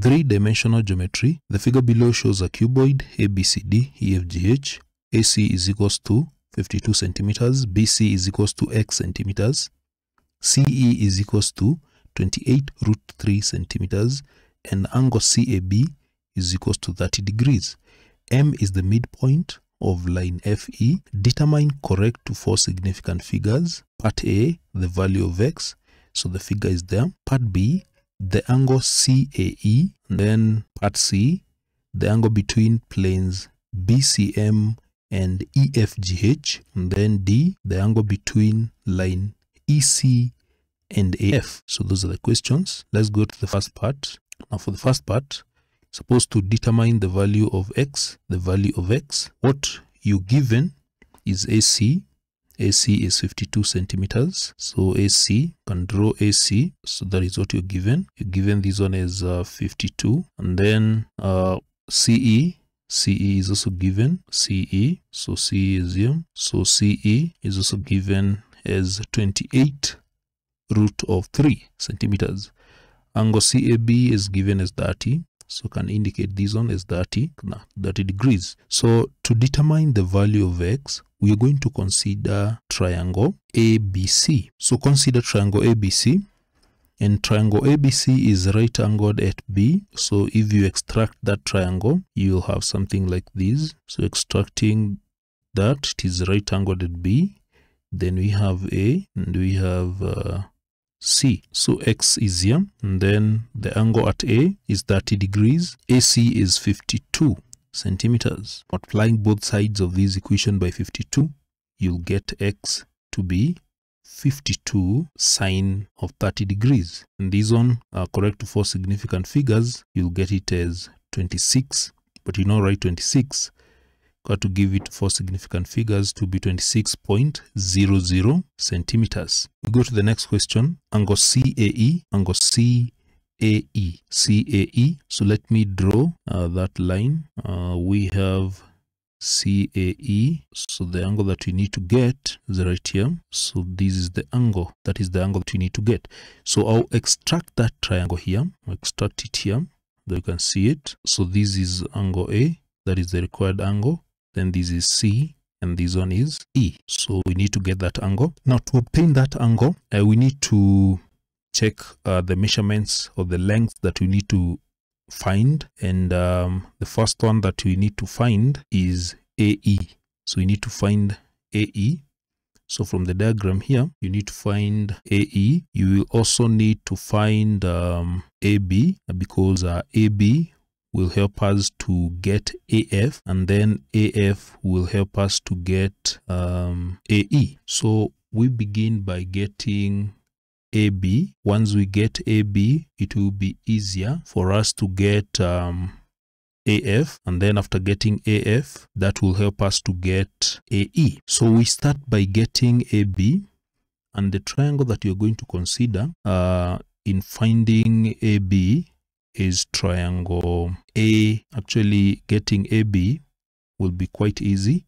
three-dimensional geometry. The figure below shows a cuboid ABCD EFGH. AC is equals to 52 centimeters, BC is equals to x centimeters, CE is equals to 28 root 3 centimeters, and angle CAB is equals to 30 degrees. M is the midpoint of line FE. Determine correct to four significant figures. Part A, the value of x. So the figure is there. Part B, the angle CAE. then part C, the angle between planes BCM and EFGH. And then D, the angle between line EC and AF. So those are the questions. Let's go to the first part. Now for the first part, supposed to determine the value of x, the value of x. What you given is AC. AC is 52 centimeters. So AC, can draw AC. So that is what you're given. You're given this one as uh, 52. And then uh, CE, CE is also given CE. So CE is here. So CE is also given as 28 root of 3 centimeters. Angle CAB is given as 30 so can indicate this one as 30 30 degrees. So to determine the value of x we are going to consider triangle abc so consider triangle abc and triangle abc is right angled at b. So if you extract that triangle you'll have something like this. So extracting that it is right angled at b. Then we have a and we have uh, C. So X is here and then the angle at A is 30 degrees. AC is 52 centimeters. Multiplying both sides of this equation by 52, you'll get X to be 52 sine of 30 degrees. And this one, uh, correct to four significant figures, you'll get it as 26. But you know, write 26 got to give it four significant figures to be 26.00 centimeters. We go to the next question. Angle CAE, angle CAE, CAE. So let me draw uh, that line. Uh, we have CAE. So the angle that we need to get is right here. So this is the angle. That is the angle that we need to get. So I'll extract that triangle here. I'll extract it here. There you can see it. So this is angle A. That is the required angle then this is C and this one is E. So we need to get that angle. Now to obtain that angle, uh, we need to check uh, the measurements or the length that we need to find. And um, the first one that we need to find is AE. So we need to find AE. So from the diagram here, you need to find AE. You will also need to find um, AB because uh, AB will help us to get AF and then AF will help us to get um, AE. So we begin by getting AB. Once we get AB, it will be easier for us to get um, AF and then after getting AF, that will help us to get AE. So we start by getting AB and the triangle that you're going to consider uh, in finding AB is triangle A. Actually, getting AB will be quite easy.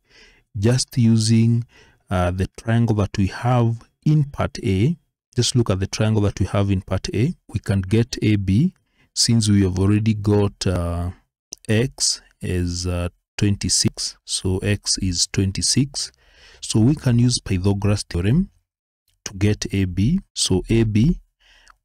Just using uh, the triangle that we have in part A, just look at the triangle that we have in part A. We can get AB since we have already got uh, X as uh, 26. So X is 26. So we can use Pythagoras theorem to get AB. So AB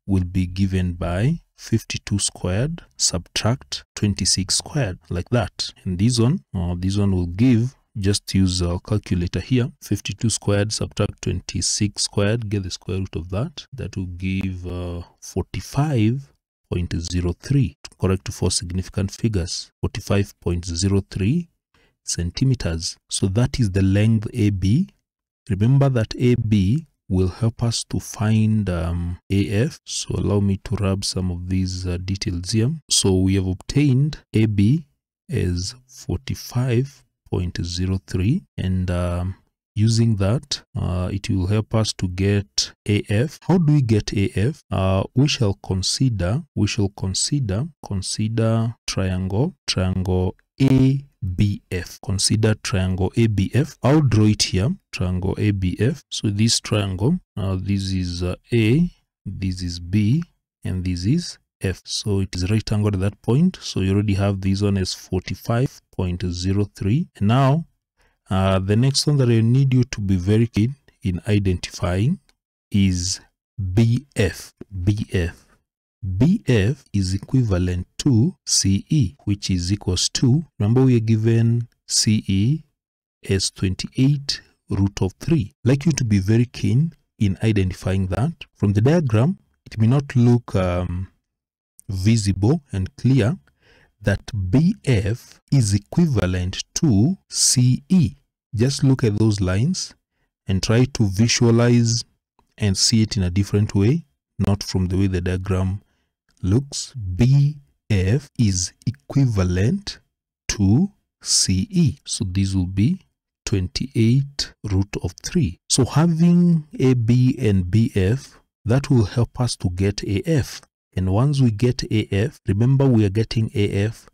will be given by 52 squared subtract 26 squared like that. And this one uh, this one will give just use our calculator here 52 squared subtract 26 squared get the square root of that. That will give uh, 45.03 correct to four significant figures 45.03 centimeters. So that is the length AB remember that AB will help us to find um, AF. So allow me to rub some of these uh, details here. So we have obtained AB as 45.03 and um, using that uh, it will help us to get AF. How do we get AF? Uh, we shall consider, we shall consider, consider triangle, triangle A BF. Consider triangle ABF. I'll draw it here, triangle ABF. So this triangle, uh, this is uh, A, this is B, and this is F. So it is right angled at that point. So you already have this one as 45.03. And now uh, the next one that I need you to be very keen in identifying is BF. BF. BF is equivalent to CE, which is equals to, remember we are given CE as 28 root of 3. like you to be very keen in identifying that. From the diagram, it may not look um, visible and clear that BF is equivalent to CE. Just look at those lines and try to visualize and see it in a different way, not from the way the diagram looks. BF is equivalent to CE. So this will be 28 root of 3. So having AB and BF, that will help us to get AF. And once we get AF, remember we are getting AF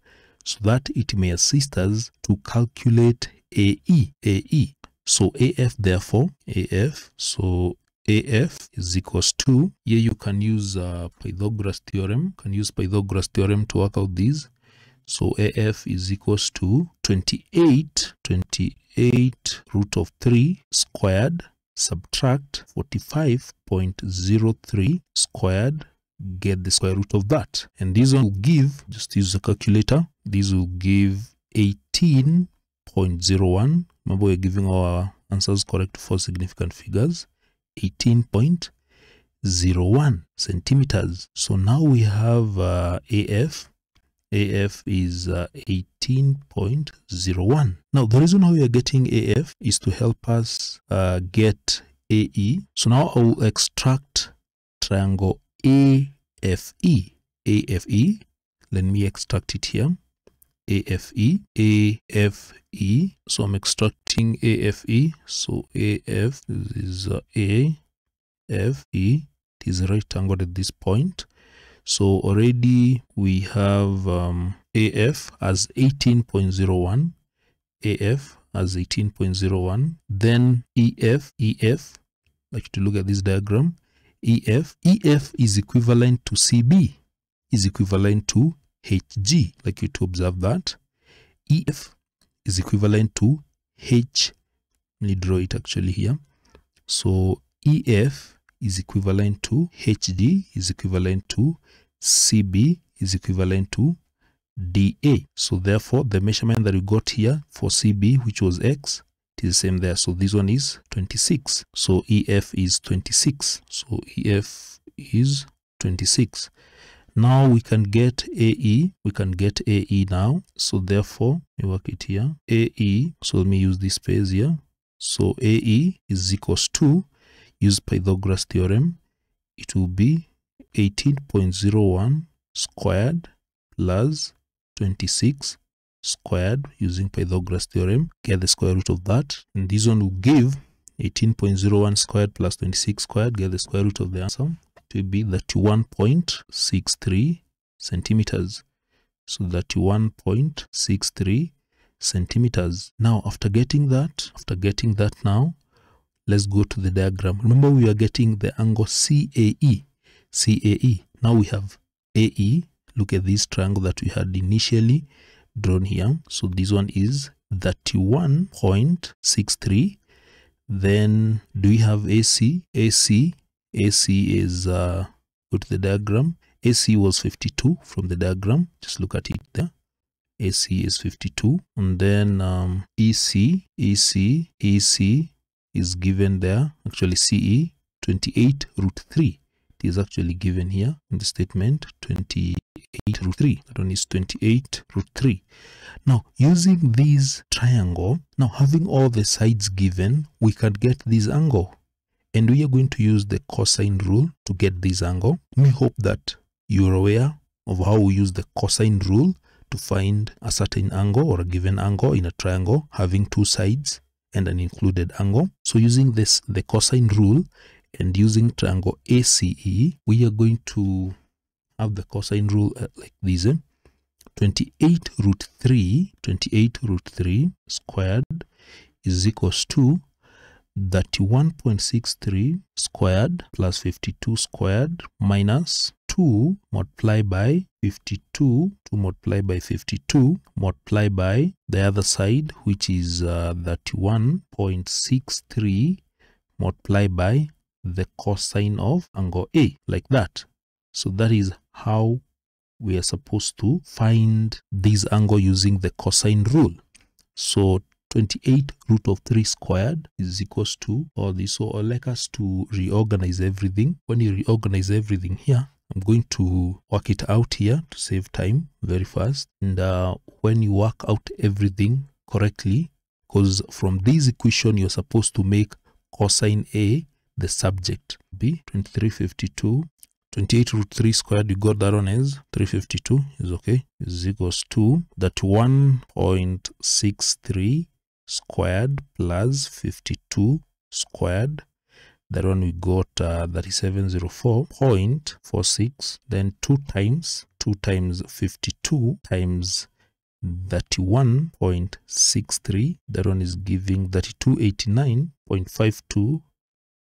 so that it may assist us to calculate AE. AE. So AF therefore, AF, so AF is equals to, here you can use uh, Pythagoras theorem, can use Pythagoras theorem to work out these. So AF is equals to 28, 28 root of 3 squared subtract 45.03 squared. Get the square root of that. And this one will give just use a calculator this will give 18.01 remember we're giving our answers correct for significant figures 18.01 centimeters so now we have uh, AF AF is uh, 18.01. Now, the reason why we are getting AF is to help us uh, get AE. So now I will extract triangle AFE. AFE. Let me extract it here. AFE. AFE. So I'm extracting AFE. So AF is uh, AFE. It is right angled at this point. So already we have um, AF as 18.01, AF as 18.01, then EF, EF, like to look at this diagram, EF, EF is equivalent to CB, is equivalent to HG, like you to observe that. EF is equivalent to H, let me draw it actually here. So EF is equivalent to HD is equivalent to CB is equivalent to DA. So therefore, the measurement that we got here for CB, which was X, it is the same there. So this one is 26. So EF is 26. So EF is 26. Now we can get AE. We can get AE now. So therefore, we work it here. AE. So let me use this space here. So AE is equals to, use Pythagoras theorem. It will be 18.01 squared plus 26 squared using Pythagoras theorem. Get the square root of that. And this one will give 18.01 squared plus 26 squared. Get the square root of the answer. It will be 31.63 centimeters. So 31.63 centimeters. Now, after getting that, after getting that now, let's go to the diagram. Remember, we are getting the angle CAE. CAE. Now we have AE. Look at this triangle that we had initially drawn here. So this one is 31.63. Then do we have AC? AC. AC is, uh, go to the diagram. AC was 52 from the diagram. Just look at it there. AC is 52. And then um, EC, EC, EC is given there. Actually CE 28 root 3 is actually given here in the statement 28 root 3 that one is 28 root 3 now using this triangle now having all the sides given we can get this angle and we are going to use the cosine rule to get this angle we hope that you're aware of how we use the cosine rule to find a certain angle or a given angle in a triangle having two sides and an included angle so using this the cosine rule and using triangle ACE, we are going to have the cosine rule uh, like this. Eh? 28 root 3, 28 root 3 squared is equals to 31.63 squared plus 52 squared minus 2 multiply by 52 to multiply by 52 multiply by the other side which is uh, 31.63 multiply by the cosine of angle A like that. So that is how we are supposed to find this angle using the cosine rule. So 28 root of 3 squared is equals to all this. So I'd like us to reorganize everything. When you reorganize everything here, I'm going to work it out here to save time very fast. And uh, when you work out everything correctly, because from this equation, you're supposed to make cosine A the subject. B 2352 28 root 3 squared, you got that one as 352 is okay, is equals to that 1.63 squared plus 52 squared. That one we got uh, 3704.46, then 2 times, 2 times 52 times 31.63. That one is giving 3289.52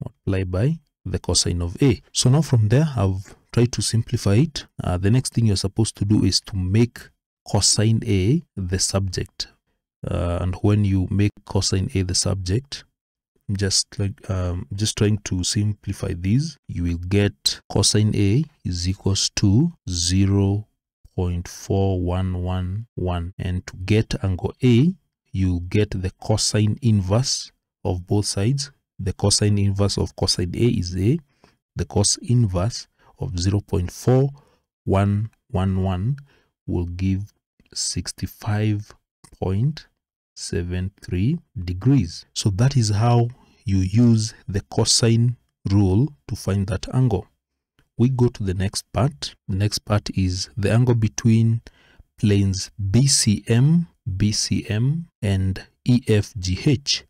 multiplied by the cosine of A. So now from there, I've tried to simplify it. Uh, the next thing you're supposed to do is to make cosine A the subject. Uh, and when you make cosine A the subject, just like um, just trying to simplify these, you will get cosine A is equals to 0 0.4111 and to get angle A you get the cosine inverse of both sides the cosine inverse of cosine A is A. The cos inverse of 0.4111 will give 65.73 degrees. So that is how you use the cosine rule to find that angle. We go to the next part. The next part is the angle between planes BCM, BCM and EFGH.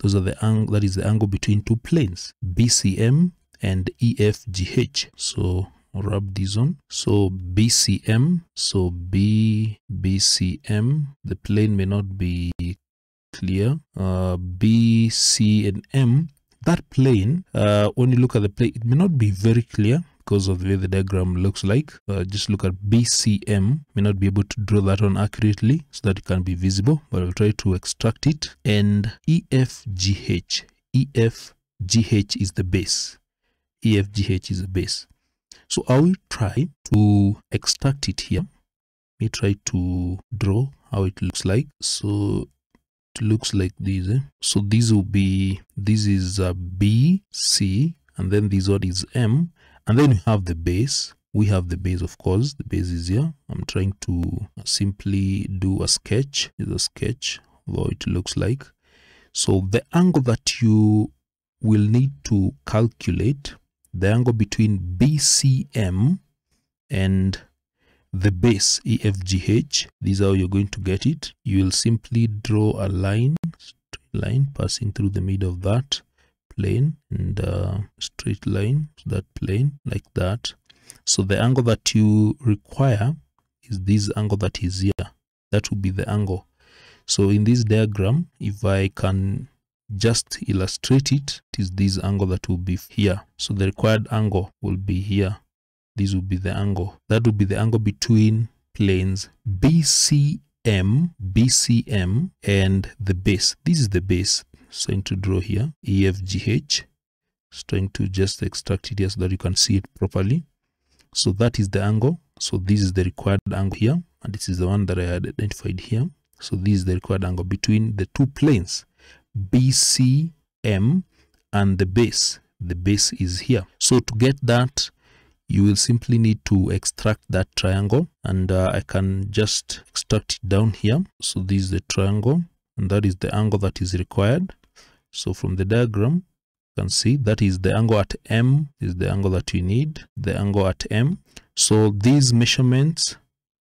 Those are the angle that is the angle between two planes, BCM and EFGH. So rub these on. So BCM, so B BCM, the plane may not be clear. Uh, B, C, and M, that plane, uh, when you look at the plane, it may not be very clear because of the way the diagram looks like. Uh, just look at BCM. May not be able to draw that on accurately so that it can be visible, but I'll try to extract it. And EFGH. EFGH is the base. EFGH is the base. So I will try to extract it here. Let me try to draw how it looks like. So it looks like this. Eh? So this will be, this is a B, C, and then this one is M and then we have the base we have the base of course the base is here i'm trying to simply do a sketch is a sketch what it looks like so the angle that you will need to calculate the angle between bcm and the base efgh this is how you're going to get it. You will simply draw a line line passing through the middle of that plane and uh, straight line that plane like that. So the angle that you require is this angle that is here. That will be the angle. So in this diagram if i can just illustrate it. It is this angle that will be here. So the required angle will be here. This will be the angle. That will be the angle between planes bcm bcm and the base. This is the base. Trying to draw here. EFGH trying to just extract it here so that you can see it properly. So that is the angle. So this is the required angle here. And this is the one that I had identified here. So this is the required angle between the two planes BCM and the base. The base is here. So to get that you will simply need to extract that triangle and uh, I can just extract it down here. So this is the triangle and that is the angle that is required. So from the diagram you can see that is the angle at m is the angle that you need the angle at m. So these measurements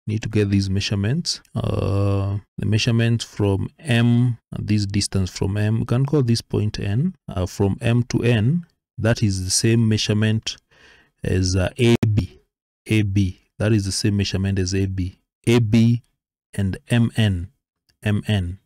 need to get these measurements. Uh, the measurement from m this distance from m we can call this point n. Uh, from m to n that is the same measurement as uh, ab ab that is the same measurement as ab ab and mn mn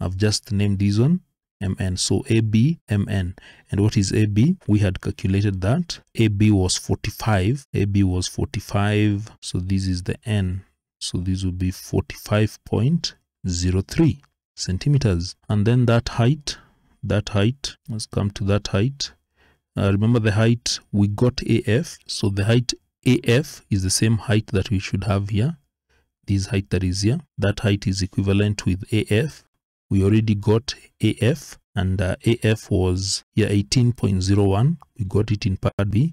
i've just named this one mn so ab mn and what is ab we had calculated that. Ab was 45 ab was 45 so this is the n so this will be 45.03 centimeters. And then that height that height let's come to that height. Uh, remember the height we got af so the height af is the same height that we should have here. This height that is here that height is equivalent with af we already got af and uh, af was here 18.01 we got it in part b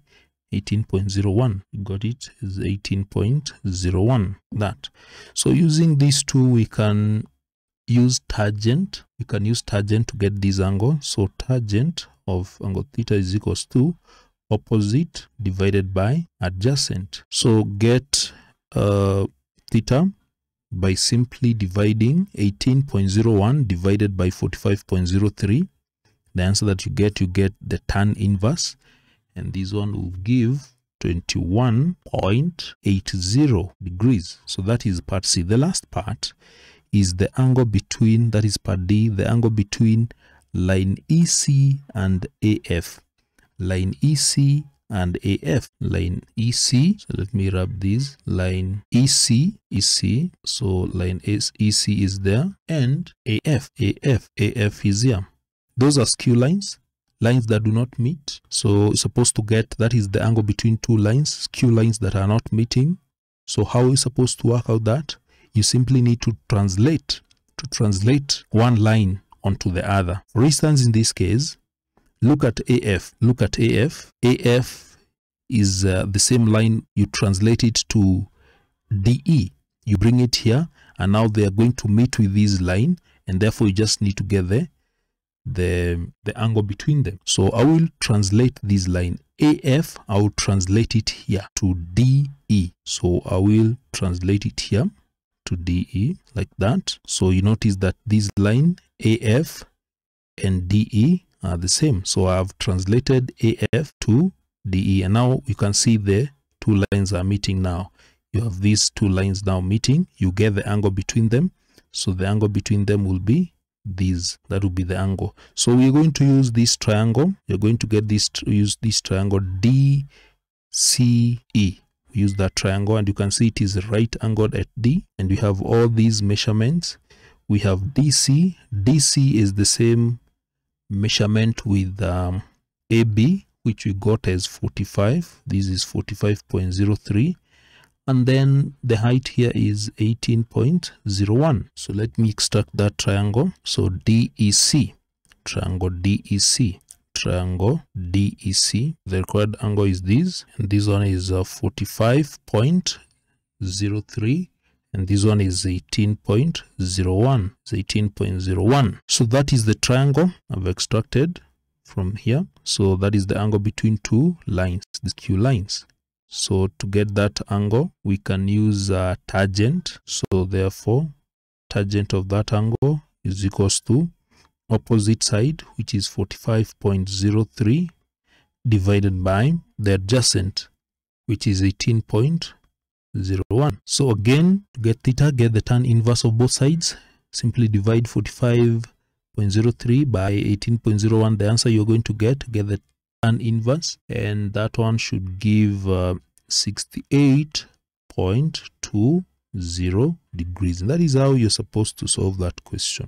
18.01 got it? Is 18.01 that. So using these two we can use tangent. We can use tangent to get this angle. So tangent of angle theta is equals to opposite divided by adjacent. So get uh, theta by simply dividing 18.01 divided by 45.03 the answer that you get you get the tan inverse and this one will give 21.80 degrees so that is part c the last part is the angle between, that is part D, the angle between line EC and AF. Line EC and AF. Line EC, so let me rub this, line EC, EC, so line EC is there, and AF, AF, AF is here. Those are skew lines lines that do not meet. So supposed to get that is the angle between two lines, skew lines that are not meeting. So how are you supposed to work out that? you simply need to translate to translate one line onto the other. For instance, in this case, look at AF. Look at AF. AF is uh, the same line. You translate it to DE. You bring it here, and now they are going to meet with this line, and therefore you just need to get the the the angle between them. So I will translate this line AF. I will translate it here to DE. So I will translate it here to DE like that. So you notice that this line AF and DE are the same. So I've translated AF to DE and now you can see the two lines are meeting now. You have these two lines now meeting. You get the angle between them. So the angle between them will be this. That will be the angle. So we're going to use this triangle. You're going to get this use this triangle DCE use that triangle and you can see it is right angled at D and we have all these measurements. We have DC. DC is the same measurement with um, AB which we got as 45. This is 45.03 and then the height here is 18.01 so let me extract that triangle. So DEC triangle DEC triangle DEC. The required angle is this, and this one is uh, 45.03 and this one is 18.01 it's 18.01 so that is the triangle i've extracted from here. So that is the angle between two lines these two lines so to get that angle we can use a tangent. So therefore tangent of that angle is equals to opposite side which is 45.03 divided by the adjacent which is 18.01 so again to get theta get the tan inverse of both sides simply divide 45.03 by 18.01 the answer you're going to get get the tan inverse and that one should give uh, 68.20 degrees. And that is how you're supposed to solve that question